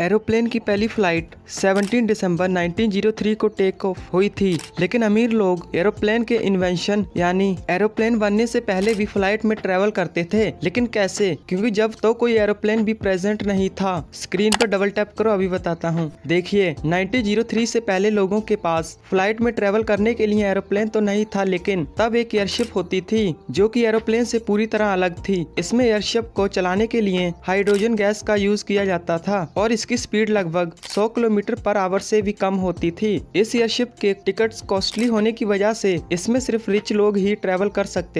Aeroplane की पहली flight 17 दिसंबर 1903 को टेक ऑफ़ हुई थी। लेकिन अमीर लोग एरोप्लेन के इन्वेंशन यानी एरोप्लेन बनने से पहले भी फ़्लाइट में ट्रेवल करते थे। लेकिन कैसे? क्योंकि जब तो कोई एरोप्लेन भी प्रेजेंट नहीं था। स्क्रीन पर डबल टैप करो, अभी बताता हूँ। देखिए 1903 से पहले लोगों के पास फ़्लाइट में ट्रेवल करने के लिए एरोप्लेन तो नहीं था, लेकिन तब एक एयरशिप होती थी, जो की एरोप्लेन से पूरी तरह अलग थी। इसमें एयरशिप को चलाने के लिए हाइड्रोजन गैस का यूज़ किया जाता था, और इसकी स्पीड लगभग 100 किलोमीटर पर आवर से भी कम होती थी। इस एयरशिप के टिकट्स कॉस्टली होने की वजह से इसमें सिर्फ़ रिच लोग ही ट्रेवल कर सकते